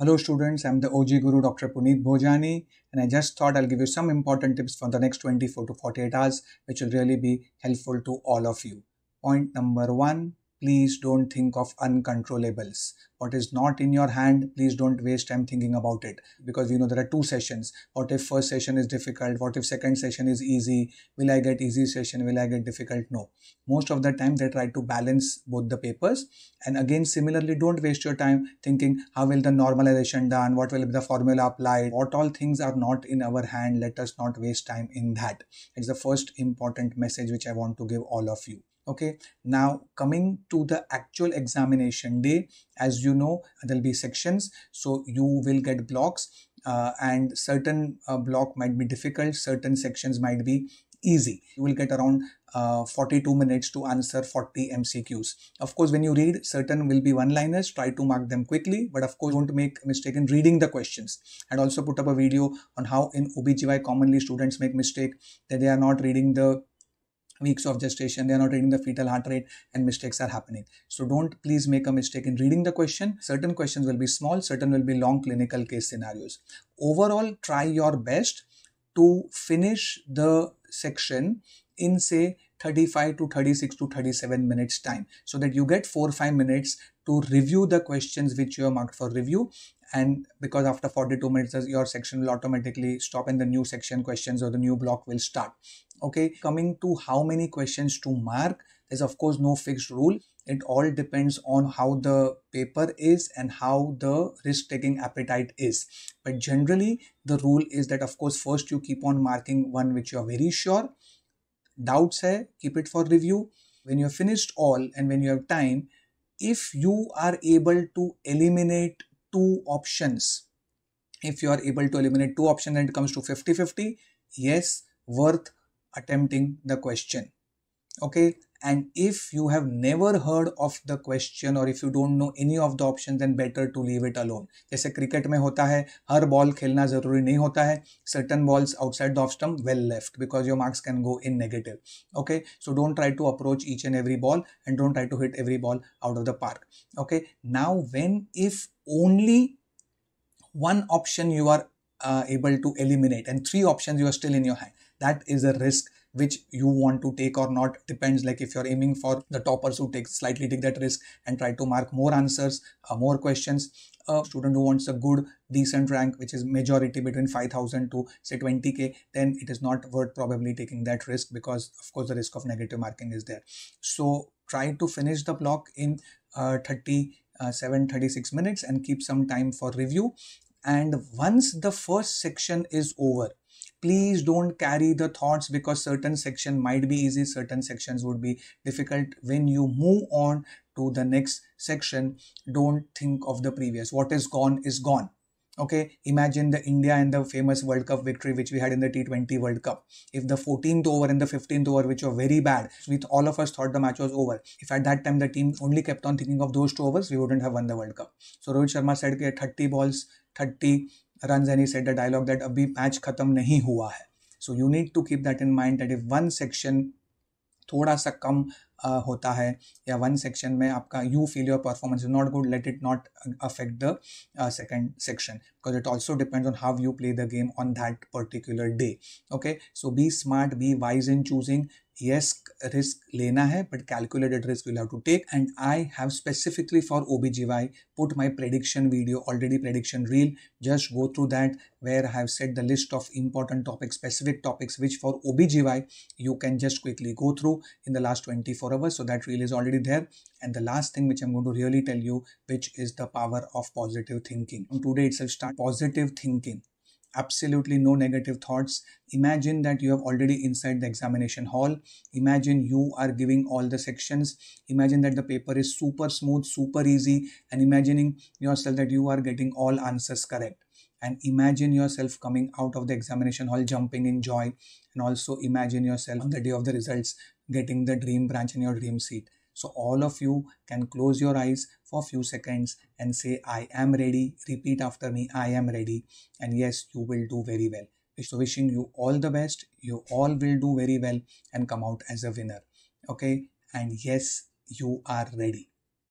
Hello students, I'm the OG Guru Dr. Punit Bhojani and I just thought I'll give you some important tips for the next 24 to 48 hours which will really be helpful to all of you. Point number one, please don't think of uncontrollables. What is not in your hand, please don't waste time thinking about it because you know there are two sessions. What if first session is difficult? What if second session is easy? Will I get easy session? Will I get difficult? No. Most of the time they try to balance both the papers. And again, similarly, don't waste your time thinking how will the normalization done? What will be the formula applied? What all things are not in our hand. Let us not waste time in that. It's the first important message which I want to give all of you okay. Now coming to the actual examination day as you know there'll be sections. So you will get blocks uh, and certain uh, block might be difficult. Certain sections might be easy. You will get around uh, 42 minutes to answer 40 mcqs of course when you read certain will be one liners try to mark them quickly but of course don't make a mistake in reading the questions. And also put up a video on how in obgy commonly students make mistake that they are not reading the weeks of gestation they are not reading the fetal heart rate and mistakes are happening. So don't please make a mistake in reading the question. Certain questions will be small certain will be long clinical case scenarios. Overall try your best to finish the section in say 35 to 36 to 37 minutes time so that you get 4 5 minutes to review the questions which you have marked for review. And because after 42 minutes your section will automatically stop and the new section questions or the new block will start okay coming to how many questions to mark there's of course no fixed rule. It all depends on how the paper is and how the risk taking appetite is. But generally the rule is that of course first you keep on marking one which you are very sure. Doubts hai keep it for review. When you have finished all and when you have time if you are able to eliminate two options if you are able to eliminate two options and it comes to 50 50 yes worth attempting the question okay and if you have never heard of the question or if you don't know any of the options then better to leave it alone जैसे cricket में होता है हर ball खेलना जरूरी नहीं होता है certain balls outside the off stump well left because your marks can go in negative okay so don't try to approach each and every ball and don't try to hit every ball out of the park okay now when if only one option you are uh, able to eliminate and three options you are still in your hand that is a risk which you want to take or not. Depends like if you're aiming for the toppers who take slightly take that risk and try to mark more answers uh, more questions. A student who wants a good decent rank which is majority between 5000 to say 20k then it is not worth probably taking that risk because of course the risk of negative marking is there. So try to finish the block in uh, 30 uh, 7 36 minutes and keep some time for review. And once the first section is over please don't carry the thoughts because certain section might be easy certain sections would be difficult. When you move on to the next section don't think of the previous. What is gone is gone. Okay? Imagine the india and the famous world cup victory which we had in the t20 world cup. If the 14th over and the 15th over which were very bad with all of us thought the match was over if at that time the team only kept on thinking of those two overs we wouldn't have won the world cup. So rohit sharma said 30 balls 30 runs and he said the dialogue that abhi match khatam nahi hua hai so you need to keep that in mind that if one थोड़ा सा कम uh, होता है या one section में आपका you feel your performance is not good let it not affect the second section because it also depends on how you play the game on that particular day okay so be smart be wise in choosing yes risk lena hai but calculated risk we'll have to take. And i have specifically for obgy put my prediction video already prediction reel. Just go through that where i have set the list of important topics specific topics which for obgy you can just quickly go through in the last 24 hours. So that reel is already there. And the last thing which i'm going to really tell you which is the power of positive thinking. Today itself start positive thinking absolutely no negative thoughts. Imagine that you have already inside the examination hall. Imagine you are giving all the sections. Imagine that the paper is super smooth super easy and imagining yourself that you are getting all answers correct. And imagine yourself coming out of the examination hall jumping in joy and also imagine yourself on the day of the results getting the dream branch in your dream seat so all of you can close your eyes for a few seconds and say, I am ready. Repeat after me, I am ready. And yes, you will do very well. So wishing you all the best. You all will do very well and come out as a winner. Okay. And yes, you are ready.